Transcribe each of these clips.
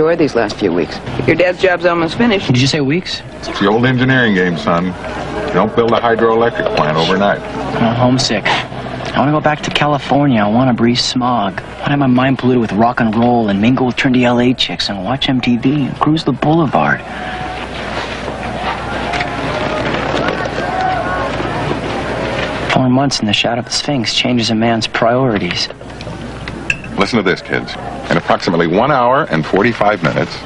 kids better enjoy these last few weeks. Your dad's job's almost finished. Did you say weeks? It's the old engineering game, son. You don't build a hydroelectric plant overnight. I'm homesick. I want to go back to California. I want to breathe smog. I want to have my mind polluted with rock and roll and mingle with trendy LA chicks and watch MTV and cruise the boulevard. Four months in the shadow of the Sphinx changes a man's priorities. Listen to this, kids. In approximately one hour and 45 minutes,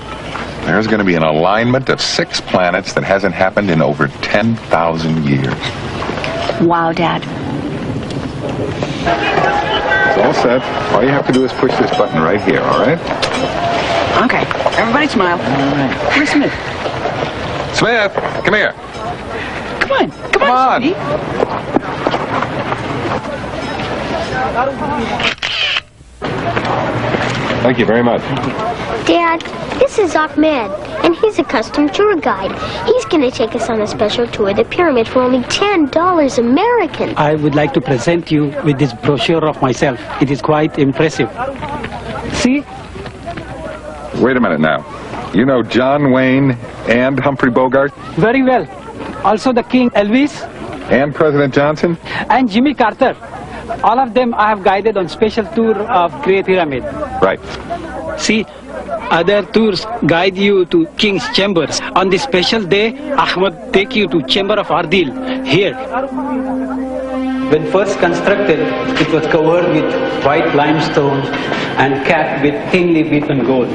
there's going to be an alignment of six planets that hasn't happened in over 10,000 years. Wow, Dad. It's all set. All you have to do is push this button right here, all right? Okay, everybody smile. All right. Where's Smith? Smith, come here. Come on, come, Come on. sweetie. Thank you very much. Dad, this is Ahmed, and he's a custom tour guide. He's going to take us on a special tour of the pyramid for only $10 American. I would like to present you with this brochure of myself. It is quite impressive. See, Wait a minute now. You know John Wayne and Humphrey Bogart very well. Also the King Elvis and President Johnson? and Jimmy Carter. All of them I have guided on special tour of Great Pyramid. Right. See, other tours guide you to King's Chambers. On this special day, Ahmed take you to Chamber of Ordeal, here. When first constructed, it was covered with white limestone and capped with thinly beaten gold.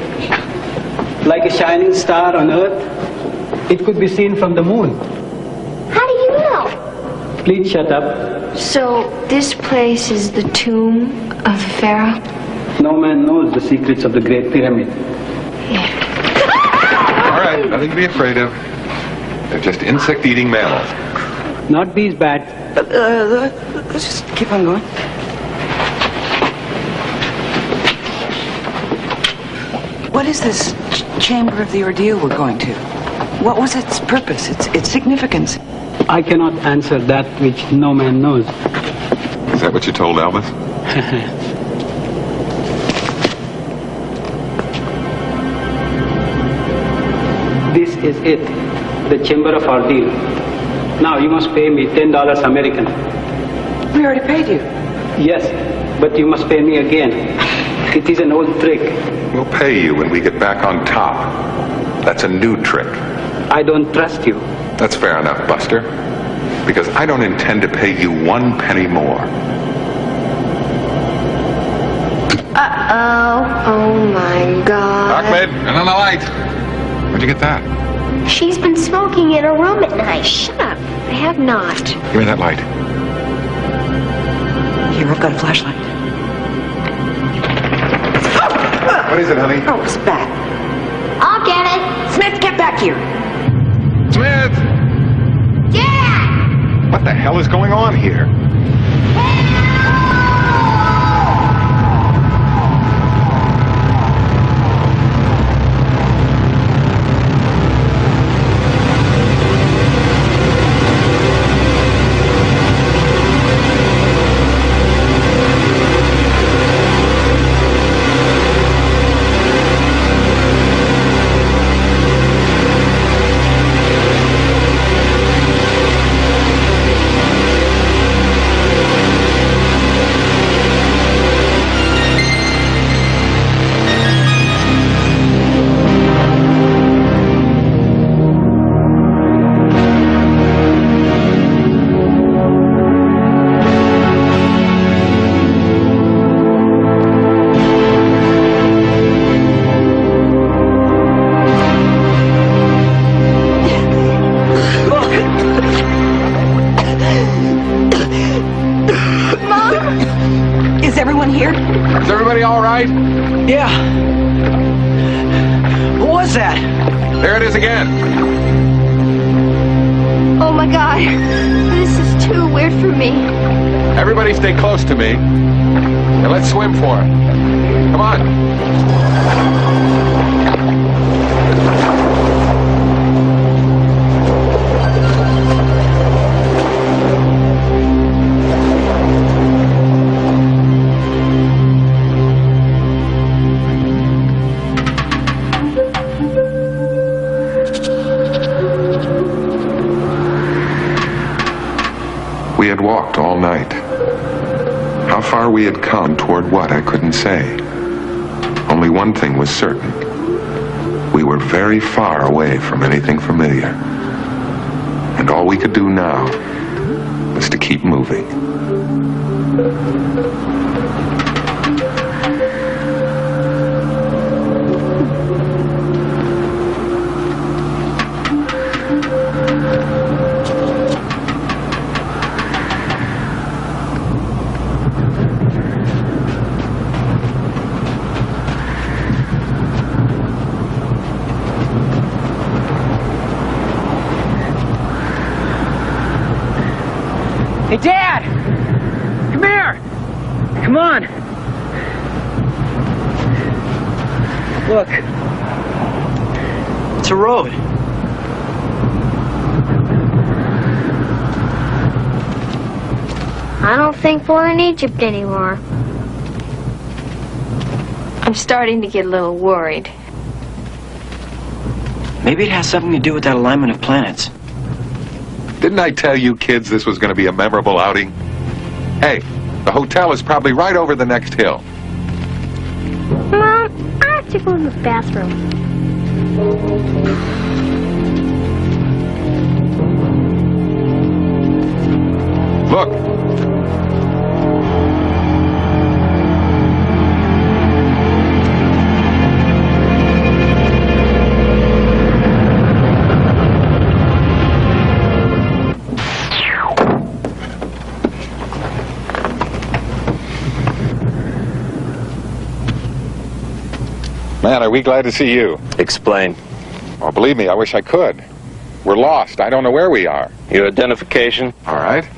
Like a shining star on earth, it could be seen from the moon. How do you know? Please shut up. So, this place is the tomb of the Pharaoh? No man knows the secrets of the Great Pyramid. Yeah. All right, nothing to be afraid of. They're just insect-eating mammals. Not bees bad. Uh, uh, let's just keep on going. What is this ch- chamber of the ordeal we're going to? What was its purpose, its, its significance? I cannot answer that which no man knows. Is that what you told Elvis? This is it, the Chamber of Ordeal. Now you must pay me $10 American. We already paid you. Yes, but you must pay me again. It is an old trick. We'll pay you when we get back on top. That's a new trick. I don't trust you. That's fair enough, Buster. Because I don't intend to pay you one penny more. Uh-oh. Oh, my God. Ahmed, and on the light. Where'd you get that? She's been smoking in her room at night. Shut up. I have not. Give me that light. Here, I've got a flashlight. What is it, honey? Oh, it's back. I'll get it. Smith, get back here. What the hell is going on here? Everyone here? Is everybody all right? Yeah. What was that? There it is again. Oh my god. This is too weird for me. Everybody stay close to me. And let's swim for it. Come on. Walked all night. How far we had come toward what, I couldn't say. Only one thing was certain. We were very far away from anything familiar. And all we could do now was to keep moving. Hey, Dad! Come here! Come on! Look. It's a road. I don't think we're in Egypt anymore. I'm starting to get a little worried. Maybe it has something to do with that alignment of planets. Didn't I tell you kids this was going to be a memorable outing? Hey, the hotel is probably right over the next hill. Mom, I have to go to the bathroom. Look, man, are we glad to see you. Explain. Oh, believe me, I wish I could. We're lost. I don't know where we are. Your identification? All right.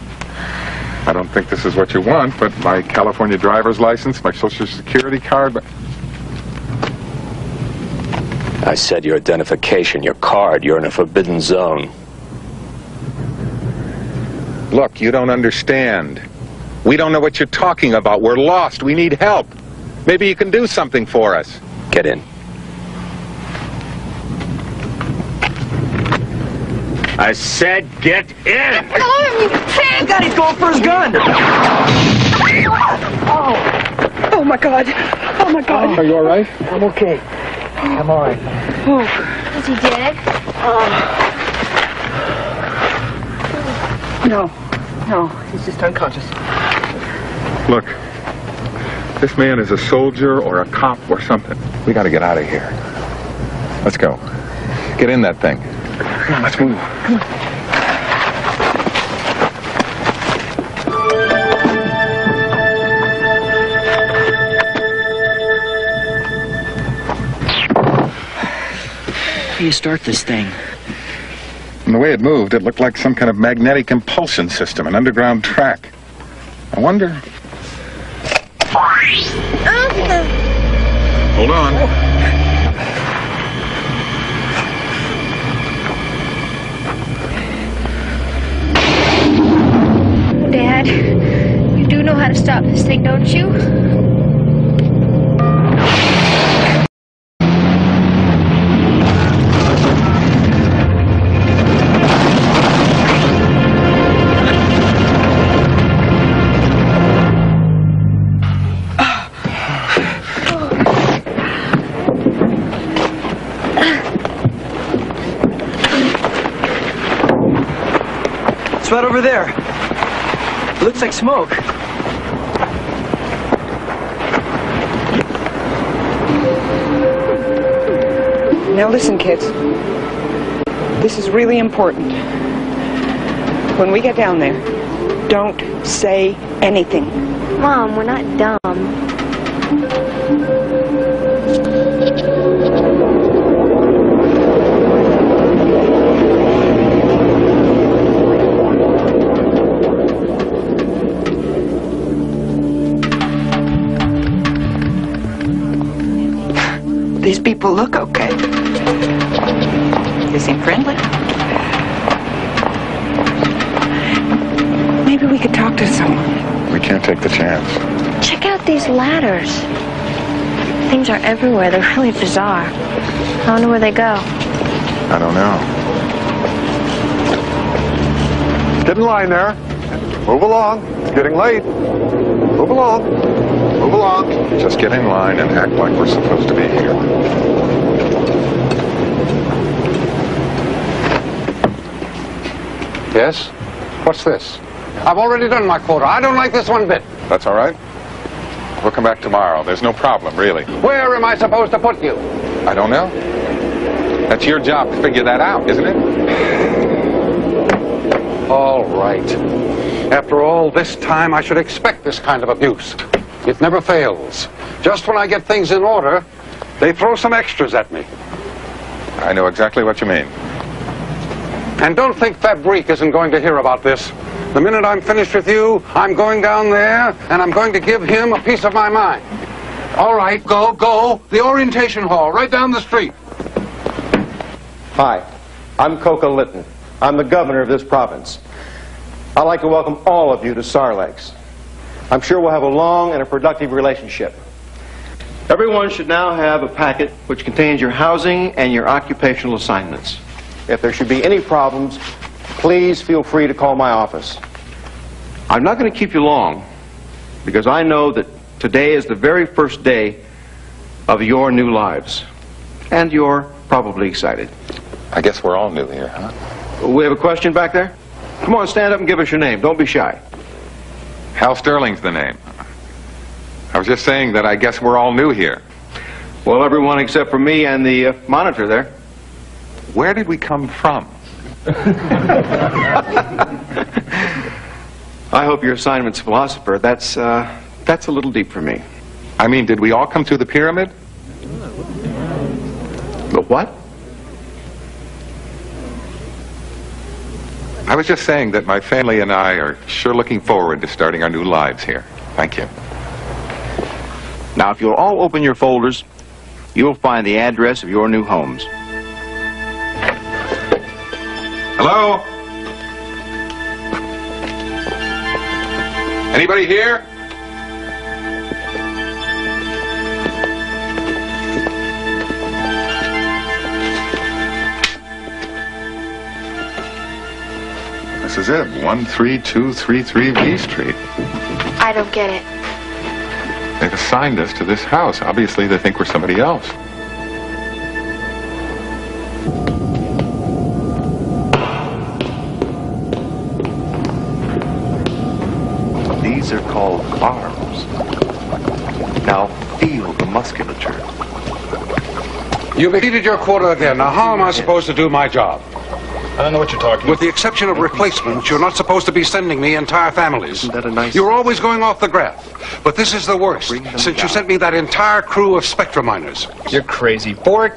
I don't think this is what you want, but my California driver's license, my social security card, but I said your identification, your card. You're in a forbidden zone. look, you don't understand. We don't know what you're talking about. We're lost. We need help. Maybe you can do something for us. Get in. I said get in! God, he's going for his gun! Oh! Oh my god! Oh my god! Are you all right? I'm okay. I'm alright. Oh. Is he dead? Um, no. No, he's just unconscious. Look, this man is a soldier or a cop or something. We got to get out of here. Let's go. Get in that thing. Come on, let's move. How do you start this thing? And the way it moved, it looked like some kind of magnetic impulsion system, an underground track. I wonder. Hold on. Dad, you do know how to stop this thing, don't you? Looks like smoke. Now listen, kids. This is really important. When we get down there, don't say anything. Mom, we're not dumb. Take the chance. Check out these ladders. Things are everywhere. They're really bizarre. I wonder where they go. I don't know. Get in line there. Move along. It's getting late. Move along. Move along. Just get in line and act like we're supposed to be here. Yes? What's this? I've already done my quota. I don't like this one bit. That's all right. We'll come back tomorrow. There's no problem, really. Where am I supposed to put you? I don't know. That's your job to figure that out, isn't it? All right. After all this time, I should expect this kind of abuse. It never fails. Just when I get things in order, they throw some extras at me. I know exactly what you mean. And don't think Fabrique isn't going to hear about this. The minute I'm finished with you, I'm going down there and I'm going to give him a piece of my mind. All right, go, go. The orientation hall, right down the street. Hi, I'm Coca Litton. I'm the governor of this province. I'd like to welcome all of you to Sarlex. I'm sure we'll have a long and a productive relationship. Everyone should now have a packet which contains your housing and your occupational assignments. If there should be any problems, please feel free to call my office. I'm not going to keep you long because I know that today is the very first day of your new lives. And you're probably excited. I guess we're all new here, huh? We have a question back there? Come on, stand up and give us your name. Don't be shy. Hal Sterling's the name. I was just saying that I guess we're all new here. Well, everyone except for me and the uh, monitor there. Where did we come from? I hope your assignment's philosopher. That's, uh, that's a little deep for me. I mean, did we all come through the pyramid? The what? I was just saying that my family and I are sure looking forward to starting our new lives here. Thank you. Now, if you'll all open your folders, you'll find the address of your new homes. Hello? Anybody here? This is it, 13233 V Street. I don't get it. They've assigned us to this house. Obviously, they think we're somebody else. These are called arms. Now feel the musculature. You've exceeded your quota again. Now, how am I supposed to do my job? I don't know what you're talking With the exception of replacements, you're not supposed to be sending me entire families. Isn't that a nice... You're always going off the graph. But this is the worst, since you sent me that entire crew of spectra miners. You're crazy. Boric,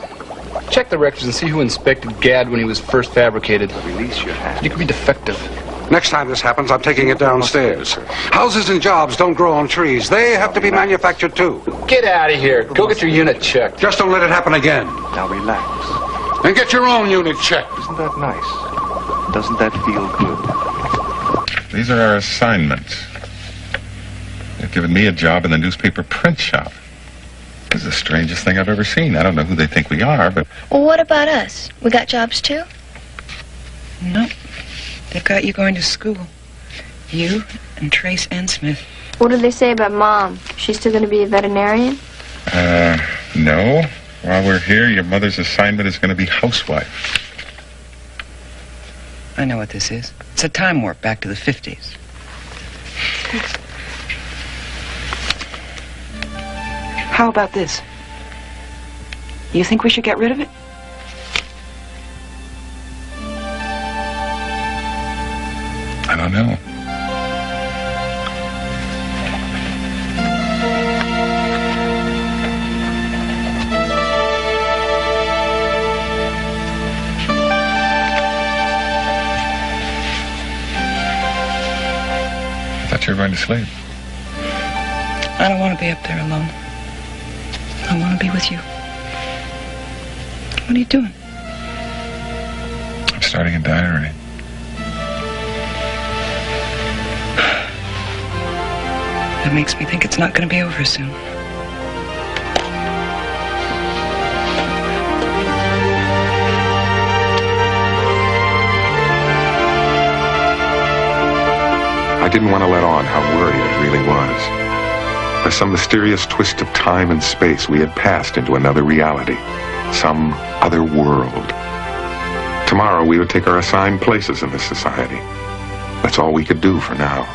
check the records and see who inspected GAD when he was first fabricated. Release your hand. You could be defective. Next time this happens, I'm taking it downstairs. Houses and jobs don't grow on trees. They have to be manufactured too. Get out of here. Go get your unit checked. Just don't let it happen again. Now relax. And get your own unit checked. Isn't that nice? Doesn't that feel good? These are our assignments. They've given me a job in the newspaper print shop. This is the strangest thing I've ever seen. I don't know who they think we are, but Well, what about us? We got jobs too? No. They've got you going to school. You and Trace and Smith. What did they say about Mom? She's still going to be a veterinarian? Uh, no. While we're here, your mother's assignment is going to be housewife. I know what this is. It's a time warp back to the 50s. How about this? You think we should get rid of it? To sleep. I don't want to be up there alone. I want to be with you. What are you doing? I'm starting a diary. That makes me think it's not going to be over soon. I didn't want to let on how worried I really was. By some mysterious twist of time and space, we had passed into another reality, some other world. Tomorrow, we would take our assigned places in this society. That's all we could do for now.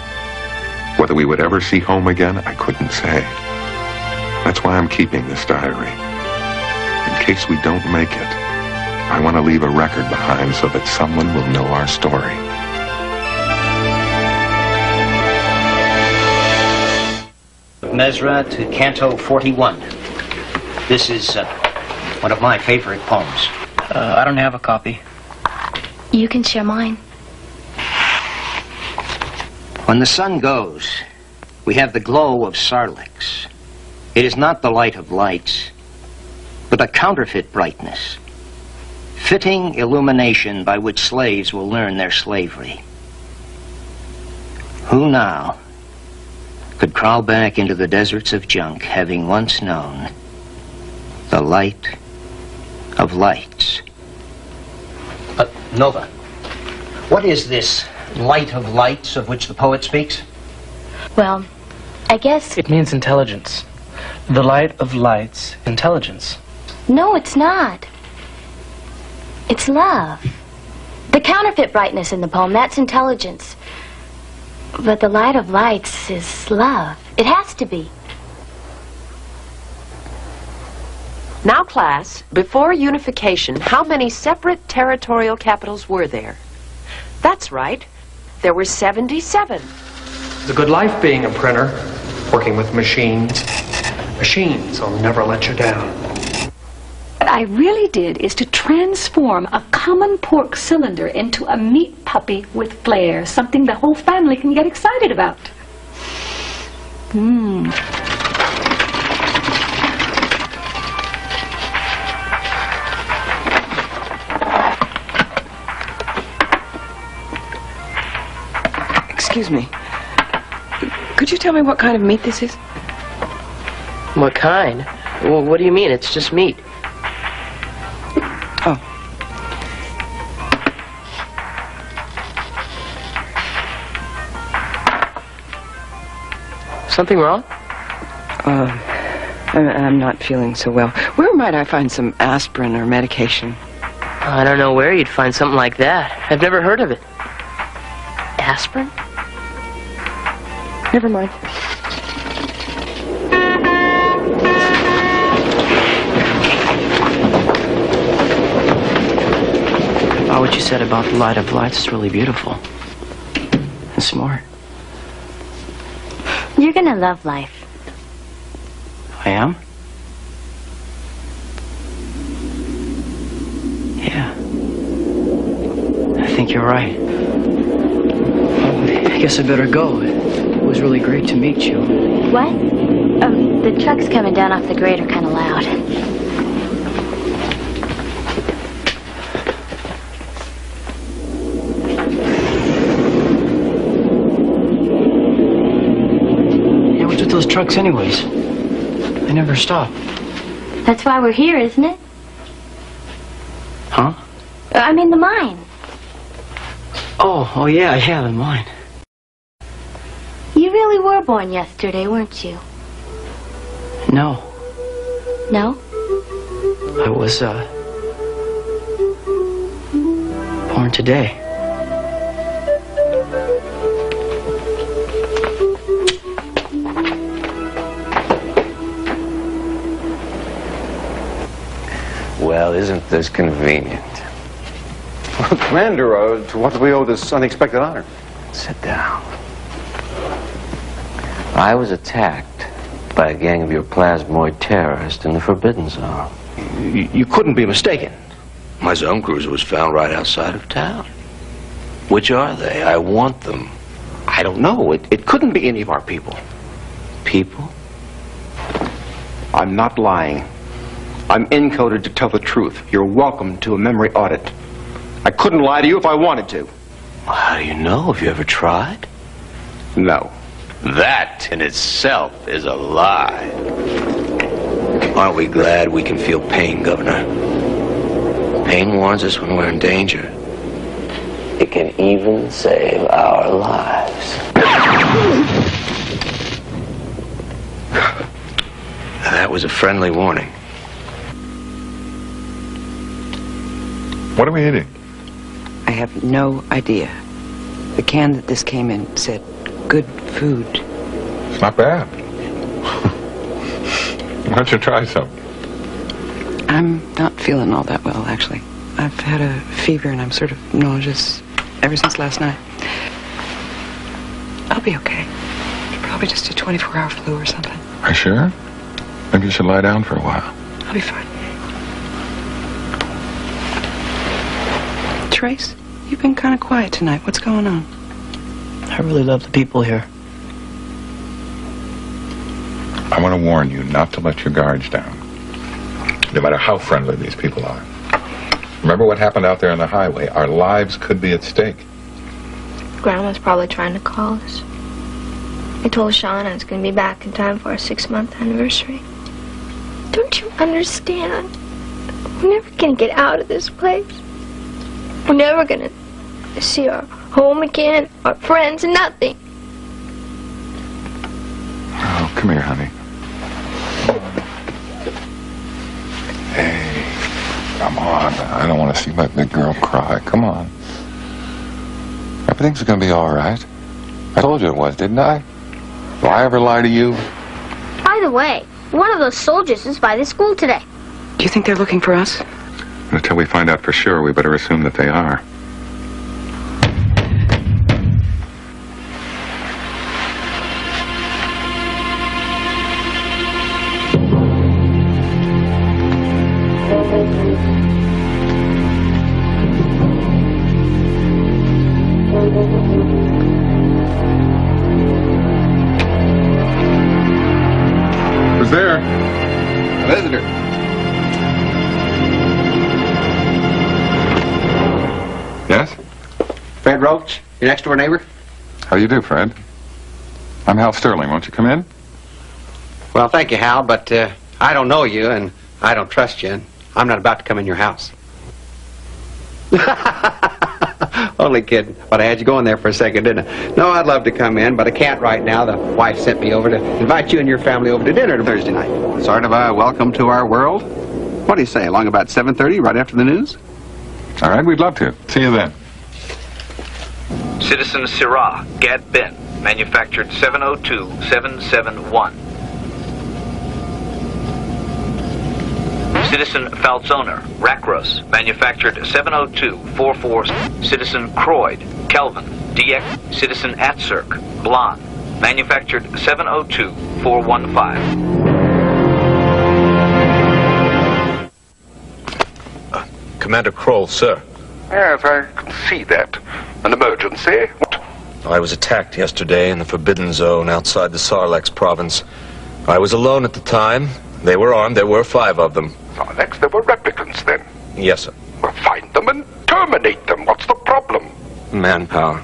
Whether we would ever see home again, I couldn't say. That's why I'm keeping this diary. In case we don't make it, I want to leave a record behind so that someone will know our story. Mesra to Canto 41. This is uh, one of my favorite poems. Uh, I don't have a copy. You can share mine. When the sun goes, we have the glow of Sarlex. It is not the light of lights, but a counterfeit brightness, fitting illumination by which slaves will learn their slavery. Who now could crawl back into the deserts of junk, having once known the light of lights? But, Nova, what is this light of lights of which the poet speaks? Well, I guess. It means intelligence. The light of lights, intelligence. No, it's not. It's love. The counterfeit brightness in the poem, that's intelligence. But the light of lights is love. It has to be. Now, class, before unification, how many separate territorial capitals were there? That's right. There were 77. The good life being a printer, working with machines. Machines will never let you down. What I really did is to transform a common pork cylinder into a meat puppy with flair, something the whole family can get excited about. Mmm. Excuse me. Could you tell me what kind of meat this is? What kind? Well, what do you mean? It's just meat. Something wrong? Uh, I'm, I'm not feeling so well. Where might I find some aspirin or medication? I don't know where you'd find something like that. I've never heard of it. Aspirin? Never mind. Oh, what you said about the light of lights is really beautiful. And smart. You're gonna love life. I am? Yeah. I think you're right. I guess I better go. It was really great to meet you. What? Oh, the truck's coming down off the grade are kind of loud. Yeah, what's with those trucks anyways? They never stop. That's why we're here, isn't it? Huh? I mean, the mine. Oh, oh yeah, yeah, the mine. You really were born yesterday, weren't you? No, No? I was, uh, born today. Well, isn't this convenient? Commander, uh, to what do we owe this unexpected honor? Sit down. I was attacked by a gang of your plasmoid terrorists in the Forbidden Zone. You, you couldn't be mistaken. My zone cruiser was found right outside of town. Which are they? I want them. I don't know. It, it couldn't be any of our people. People? I'm not lying. I'm encoded to tell the truth. You're welcome to a memory audit. I couldn't lie to you if I wanted to. How do you know? Have you ever tried? No. That in itself is a lie. Aren't we glad we can feel pain, Governor? Pain warns us when we're in danger. It can even save our lives. That was a friendly warning. What are we eating? I have no idea. The can that this came in said, good food. It's not bad. Why don't you try some? I'm not feeling all that well, actually. I've had a fever and I'm sort of nauseous ever since last night. I'll be okay. Probably just a 24-hour flu or something. Are you sure? Maybe you should lie down for a while. I'll be fine. Trace, you've been kind of quiet tonight. What's going on? I really love the people here. I want to warn you not to let your guards down. No matter how friendly these people are. Remember what happened out there on the highway? Our lives could be at stake. Grandma's probably trying to call us. I told Sean I was going to be back in time for our six-month anniversary. Don't you understand? We're never going to get out of this place. We're never going to see our home again, our friends, nothing. Oh, come here, honey. Hey, come on. I don't want to see my big girl cry. Come on. Everything's gonna be all right. I told you it was, didn't I? Do I ever lie to you? By the way, one of those soldiers is by the school today. Do you think they're looking for us? Until we find out for sure, we better assume that they are. Your next door neighbor? How do you do, Fred? I'm Hal Sterling. Won't you come in? Well, thank you, Hal, but uh, I don't know you, and I don't trust you, and I'm not about to come in your house. Only kidding. But I had you going there for a second, didn't I? No, I'd love to come in, but I can't right now. The wife sent me over to invite you and your family over to dinner Thursday night. Sort of a welcome to our world. What do you say, along about 7.30, right after the news? All right, we'd love to. See you then. Citizen Syrah, Gad Bin, manufactured 702-771. Citizen Falzoner, Rakros, manufactured 702-44. Citizen Croyd, Kelvin, DX. Citizen Atzerk, Blonde, manufactured 702-415. Uh, Commander Kroll, sir. Yes, I can see that. An emergency? What? I was attacked yesterday in the Forbidden Zone outside the Sarlex province. I was alone at the time. They were armed. There were five of them. Alex, there were replicants then. Yes, sir. Well, find them and terminate them. What's the problem? Manpower.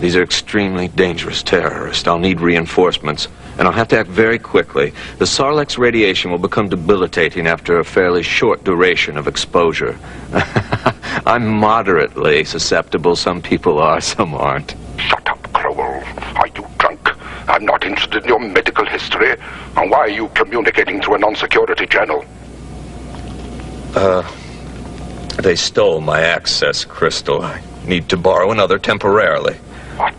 These are extremely dangerous terrorists. I'll need reinforcements, and I'll have to act very quickly. The Sarlex radiation will become debilitating after a fairly short duration of exposure. I'm moderately susceptible. Some people are, some aren't. Shut up, Kroll. Are you drunk? I'm not interested in your medical history. And why are you communicating through a non-security channel? Uh, they stole my access crystal. I need to borrow another temporarily. What?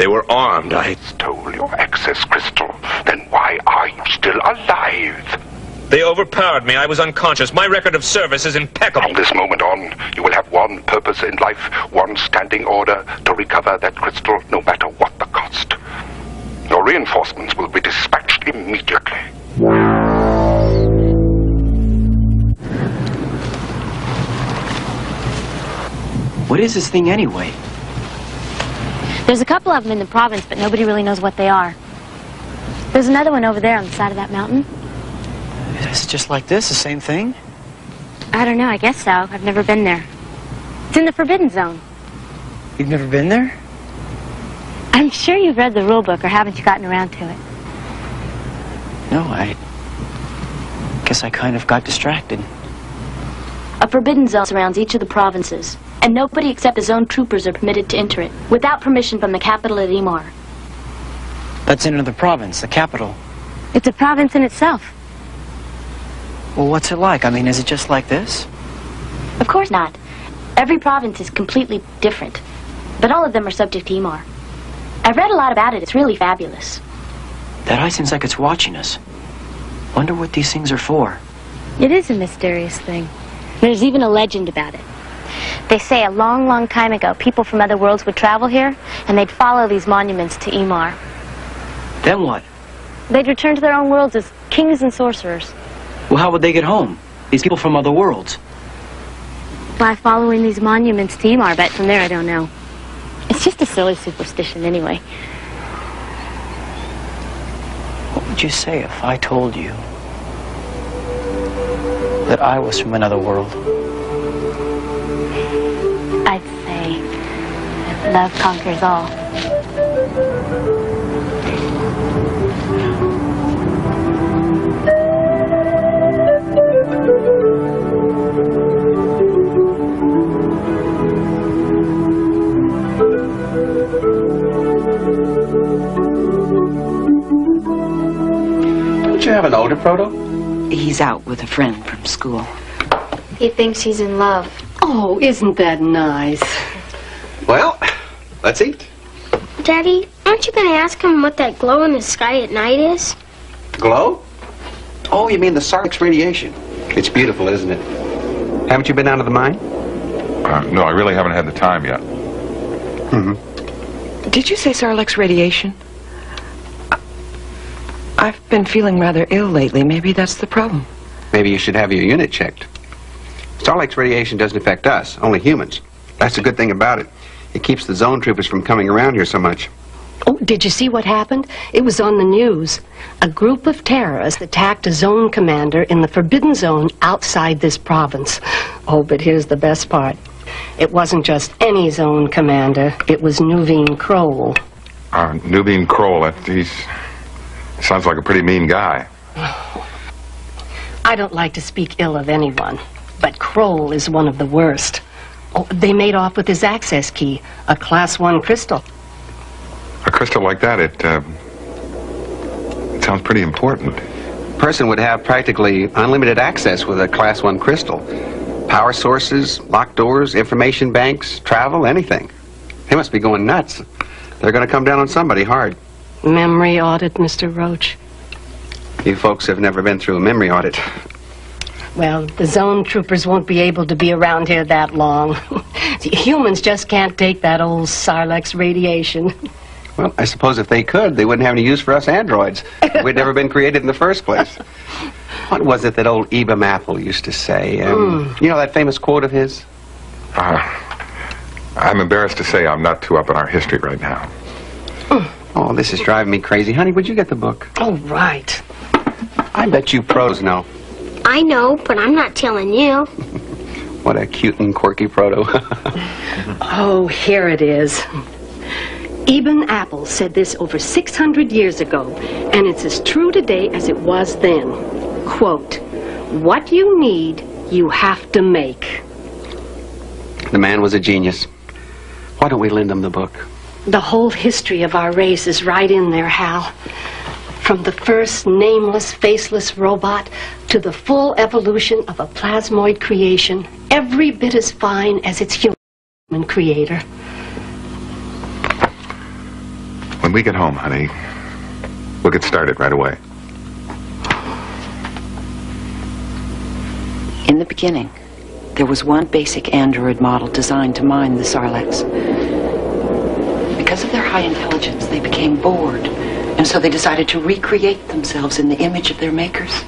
They were armed. I stole your access crystal. Then why are you still alive? They overpowered me. I was unconscious. My record of service is impeccable. From this moment on, you will have one purpose in life, one standing order to recover that crystal, no matter what the cost. Your reinforcements will be dispatched immediately. What is this thing anyway? There's a couple of them in the province, but nobody really knows what they are. There's another one over there on the side of that mountain. It's just like this, the same thing? I don't know, I guess so. I've never been there. It's in the Forbidden Zone. You've never been there? I'm sure you've read the rule book, or haven't you gotten around to it? No, I guess I kind of got distracted. A Forbidden Zone surrounds each of the provinces, and nobody except his own troopers are permitted to enter it, without permission from the capital at Imar. That's in another province, the capital. It's a province in itself. Well, what's it like? I mean, is it just like this? Of course not. Every province is completely different. But all of them are subject to Imar. I've read a lot about it. It's really fabulous. That eye seems like it's watching us. Wonder what these things are for. It is a mysterious thing. There's even a legend about it. They say a long, long time ago, people from other worlds would travel here, and they'd follow these monuments to Imar. Then what? They'd return to their own worlds as kings and sorcerers Well, how would they get home? These people from other worlds. by following these monuments to Imar, but from there I don't know. It's just a silly superstition anyway. What would you say if I told you that I was from another world? I'd say that love conquers all. Don't you have an older proto? He's out with a friend from school. He thinks he's in love. Oh, isn't that nice? Well, let's eat. Daddy, aren't you going to ask him what that glow in the sky at night is? Glow? Oh, you mean the Sarlex radiation. It's beautiful, isn't it? Haven't you been down to the mine? Uh, no, I really haven't had the time yet. Mm-hmm. Did you say Sarlex radiation? I've been feeling rather ill lately. Maybe that's the problem. Maybe you should have your unit checked. Sarlex radiation doesn't affect us, only humans. That's the good thing about it. It keeps the zone troopers from coming around here so much. Oh, did you see what happened? It was on the news. A group of terrorists attacked a zone commander in the Forbidden Zone outside this province. Oh, but here's the best part. It wasn't just any zone commander. It was Nuveen Kroll. Uh, Nuveen Kroll, that, he's... Sounds like a pretty mean guy. I don't like to speak ill of anyone, but Kroll is one of the worst. Oh, they made off with his access key, a Class 1 crystal. A crystal like that, it, uh, it sounds pretty important. A person would have practically unlimited access with a Class 1 crystal. Power sources, locked doors, information banks, travel, anything. They must be going nuts. They're going to come down on somebody hard. Memory audit, Mr. Roach. You folks have never been through a memory audit. Well, the zone troopers won't be able to be around here that long. Humans just can't take that old Sarlex radiation. Well, I suppose if they could, they wouldn't have any use for us androids. We'd never been created in the first place. What was it that old Ebam Apple used to say? Um, You know that famous quote of his? Uh, I'm embarrassed to say I'm not too up in our history right now. Oh, this is driving me crazy. Honey, would you get the book? Oh, right. I bet you pros know. I know, but I'm not telling you. What a cute and quirky proto. Oh, here it is. Eben Apple said this over 600 years ago, and it's as true today as it was then. Quote, what you need, you have to make. the man was a genius. Why don't we lend him the book? The whole history of our race is right in there, Hal. From the first nameless, faceless robot to the full evolution of a plasmoid creation, every bit as fine as its human creator. When we get home, honey, we'll get started right away. In the beginning, there was one basic android model designed to mine the Sarlex. Because of their high intelligence, they became bored, and so they decided to recreate themselves in the image of their makers.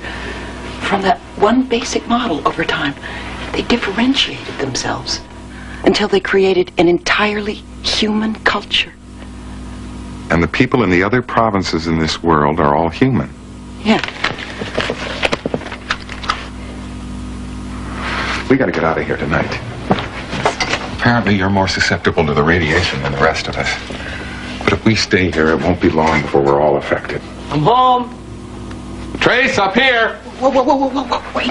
From that one basic model over time, they differentiated themselves until they created an entirely human culture. And the people in the other provinces in this world are all human. Yeah. We gotta get out of here tonight. Apparently you're more susceptible to the radiation than the rest of us. But if we stay here, it won't be long before we're all affected. I'm home. Trace, up here. Whoa, whoa, whoa, whoa, whoa, whoa, wait.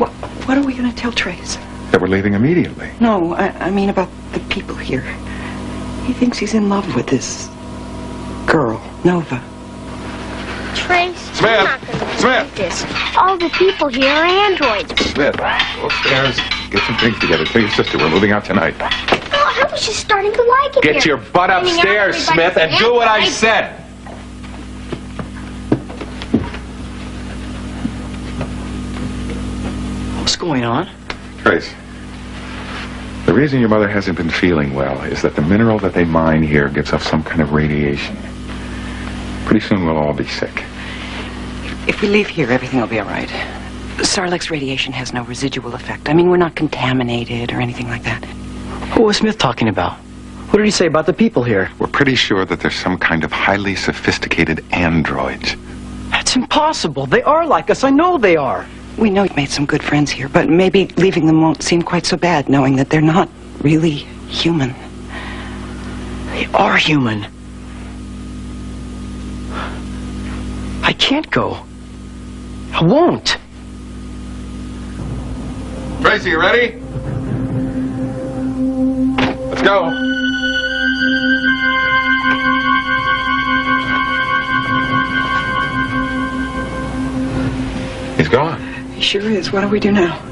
What, what are we going to tell Trace? That we're leaving immediately. No, I, I mean about the people here. He thinks he's in love with this girl, Nova. Trace, Smith! I'm not Smith! like this. All the people here are androids. Smith, go upstairs. Get some things together. Tell your sister we're moving out tonight. I was just starting to like it Get here. your butt upstairs, Smith, and do what I androids. said. What's going on? Trace, the reason your mother hasn't been feeling well is that the mineral that they mine here gives off some kind of radiation. Pretty soon we'll all be sick. If we leave here, everything will be all right. Sarlex radiation has no residual effect. I mean, we're not contaminated or anything like that. What was Smith talking about? What did he say about the people here? We're pretty sure that they're some kind of highly sophisticated androids. That's impossible. They are like us. I know they are. We know you've made some good friends here, but maybe leaving them won't seem quite so bad, knowing that they're not really human. They are human. I can't go. I won't. Tracy, you ready? Let's go. He's gone. He sure is. What do we do now?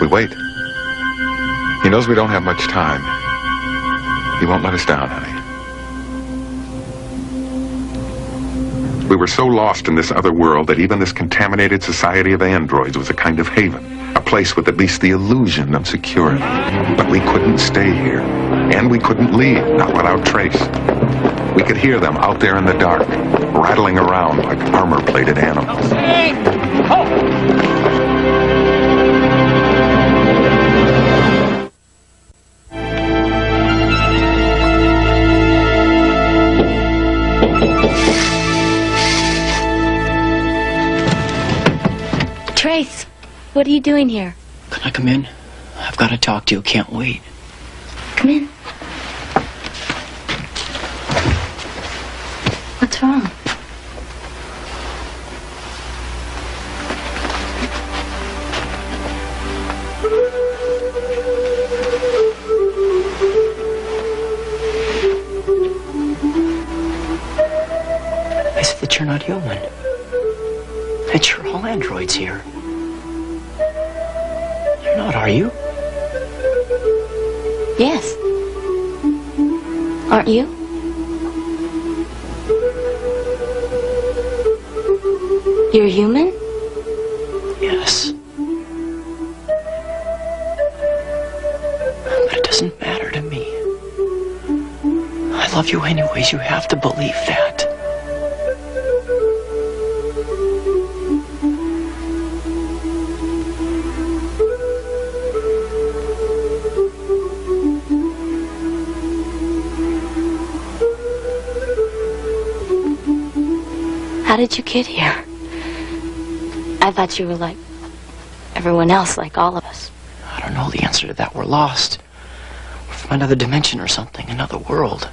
We wait. He knows we don't have much time. He won't let us down, honey. We were so lost in this other world that even this contaminated society of androids was a kind of haven, a place with at least the illusion of security. But we couldn't stay here, and we couldn't leave, not without trace. We could hear them out there in the dark, rattling around like armor-plated animals. Trace, what are you doing here? Can I come in? I've got to talk to you. Can't wait. Come in. What's wrong? I said that you're not human. That you're all androids here. Not, are you? Yes. Aren't you? You're human? Yes. But it doesn't matter to me. I love you anyways. You have to believe that. Did you get here? I thought you were like everyone else, like all of us. I don't know the answer to that. We're lost. We're from another dimension or something, another world.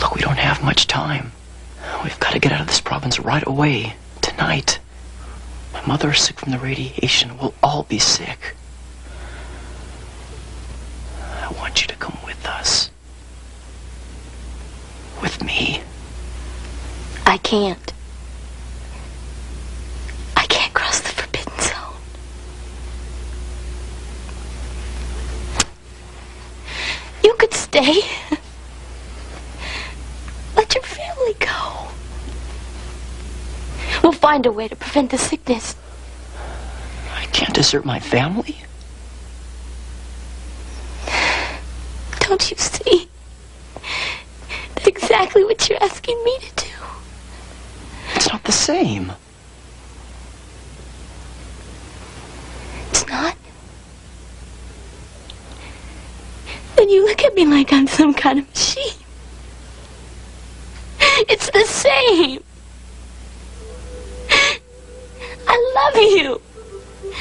Look, we don't have much time. We've got to get out of this province right away, tonight. My mother is sick from the radiation. We'll all be sick. I want you to come with us. With me. I can't. I can't cross the forbidden zone. You could stay. Let your family go. We'll find a way to prevent the sickness. I can't desert my family. Don't you see? That's exactly what you're asking me to do. It's not the same. It's not. Then you look at me like I'm some kind of machine. It's the same. I love you.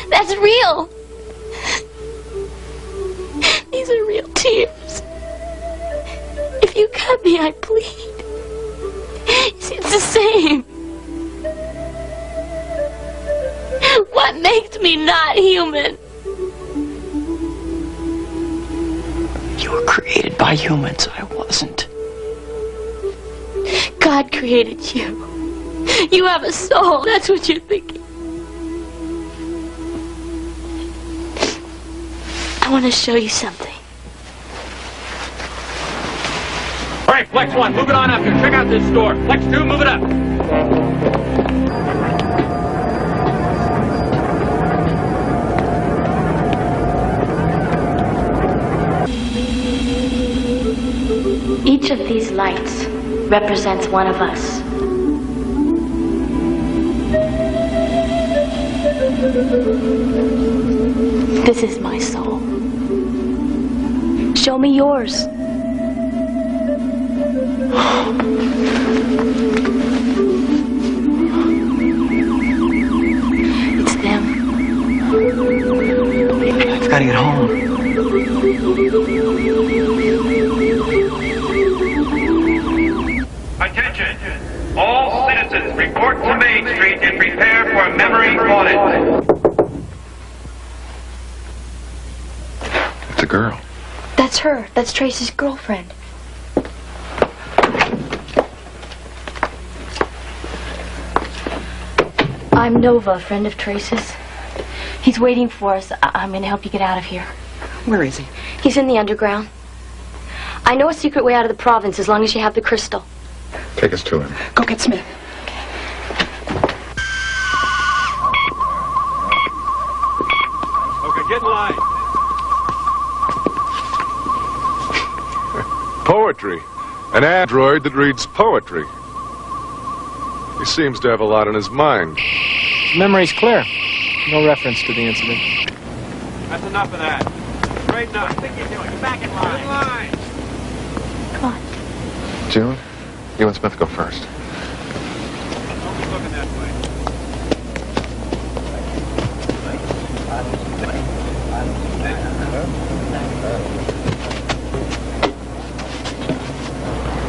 That's real. These are real tears. If you cut me, I bleed. It's the same. What makes me not human? You were created by humans. I wasn't. God created you. You have a soul. That's what you're thinking. I want to show you something. All right, Flex 1, move it on up here. Check out this store. Flex 2, move it up. Each of these lights represents one of us. This is my soul. Show me yours. It's them. I've got to get home. Attention! All citizens report to Main Street and prepare for a memory audit. It's a girl. That's her. That's Tracy's girlfriend. I'm Nova, a friend of Trace's. He's waiting for us. I- I'm going to help you get out of here. Where is he? He's in the underground. I know a secret way out of the province as long as you have the crystal. Take us to him. Go get Smith. Okay, get in line. Poetry. An android that reads poetry. He seems to have a lot in his mind. Memory's clear. No reference to the incident. That's enough of that. Straighten up. What you're doing? Get back in line. In line. Come on. June, you and Smith go first. Don't be looking that way.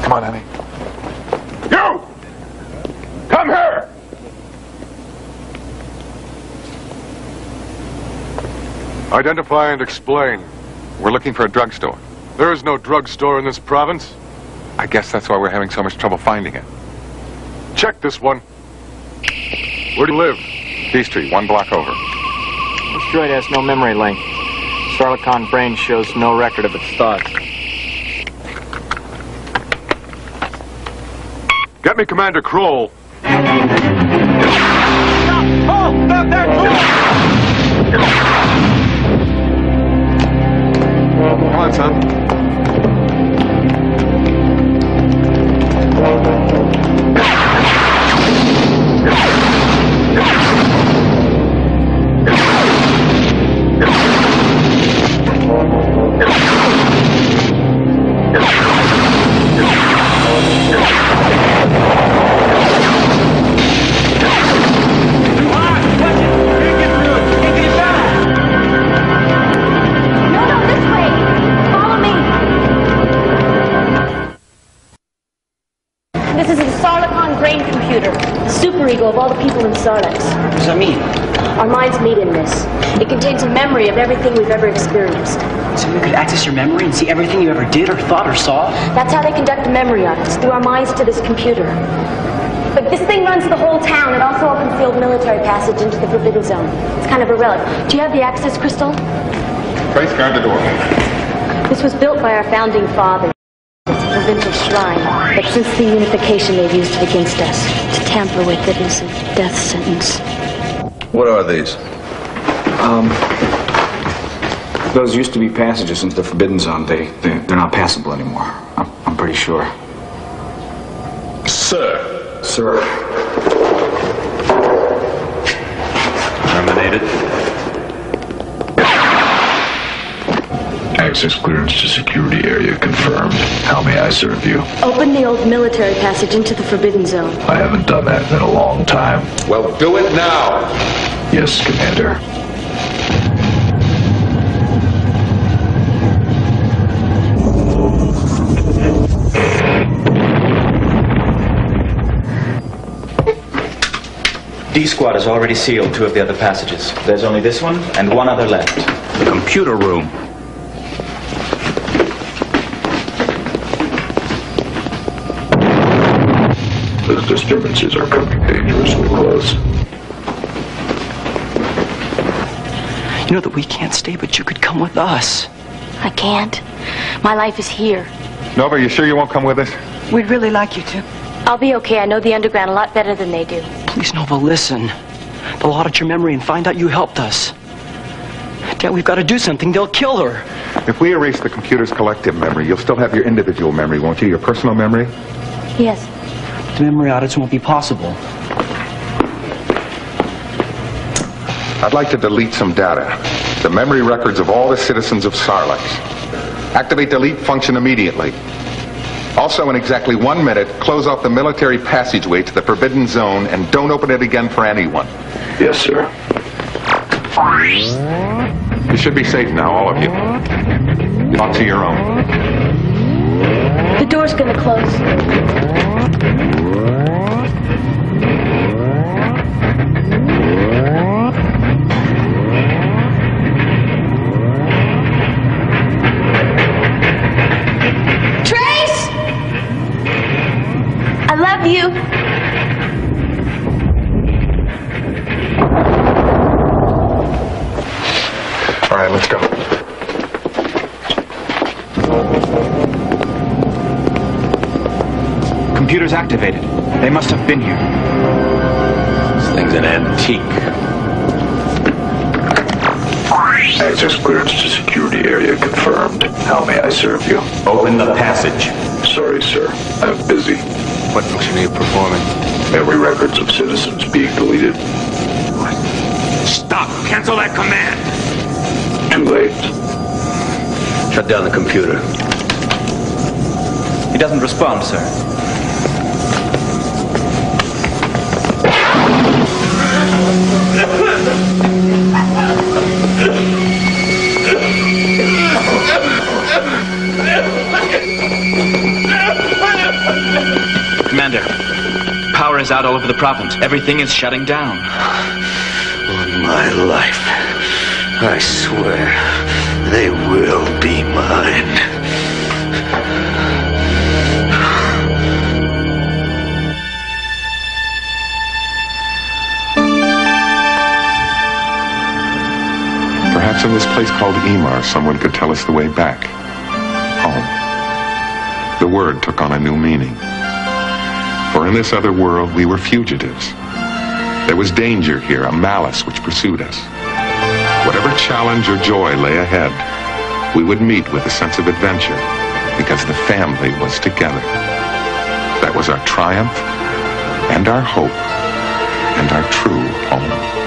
Come on, honey. You! Come here! Identify and explain. We're looking for a drugstore. There is no drugstore in this province. I guess that's why we're having so much trouble finding it. Check this one. Where do you live? D Street, one block over. This droid has no memory link. Sarlacon brain shows no record of its thoughts. Get me Commander Kroll. Oh, stop there, Come on, son. Access your memory and see everything you ever did or thought or saw? That's how they conduct a memory audits, through our minds to this computer. But this thing runs the whole town. It also opens the old military passage into the Forbidden Zone. It's kind of a relic. Do you have the access crystal? Trace, guard the door. This was built by our founding father. It's a provincial shrine, but since the unification they've used it against us. To tamper with it is a death sentence. What are these? Um, those used to be passages into the Forbidden Zone. They, they they're not passable anymore. I'm, I'm pretty sure. Sir. Sir. Terminated. Access clearance to security area confirmed. How may I serve you? Open the old military passage into the Forbidden Zone. I haven't done that in a long time. Well, do it now. Yes, Commander. D Squad has already sealed two of the other passages. There's only this one and one other left. The computer room. disturbances are coming dangerously close. You know that we can't stay, but you could come with us. I can't. My life is here. Nova, you sure you won't come with us? We'd really like you to. I'll be okay. I know the underground a lot better than they do. Please, Nova, listen. They'll audit your memory and find out you helped us. Dad, we've got to do something. They'll kill her. If we erase the computer's collective memory, you'll still have your individual memory, won't you? Your personal memory? Yes. The memory audits won't be possible. I'd like to delete some data. The memory records of all the citizens of Sarlex. Activate delete function immediately. Also, in exactly one minute, close off the military passageway to the Forbidden Zone and don't open it again for anyone. Yes, sir. You should be safe now, all of you. Thoughts to your own. The door's gonna close. I you. All right, let's go. Computer's activated. They must have been here. This thing's an antique. Access clearance to security area confirmed. How may I serve you? Open the passage. Sorry, sir. I'm busy. What function are you performing? Every records of citizens being deleted. What? Stop! Cancel that command! Too late. Shut down the computer. He doesn't respond, sir. Is out all over the province. Everything is shutting down. On my life, I swear they will be mine. Perhaps in this place called Imar, someone could tell us the way back. Home. The word took on a new meaning. For in this other world, we were fugitives. There was danger here, a malice which pursued us. Whatever challenge or joy lay ahead, we would meet with a sense of adventure because the family was together. That was our triumph and our hope and our true home.